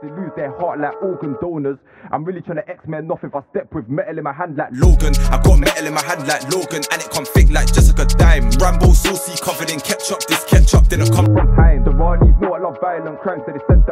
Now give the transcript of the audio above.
they lose their heart like organ donors. I'm really trying to X-Men off if I step with metal in my hand like Logan. I got metal in my hand like Logan, and it come thick like Jessica Dime. Rambo saucy covered in ketchup, this ketchup didn't come from time. The Raleighs know I love violent crimes, so they said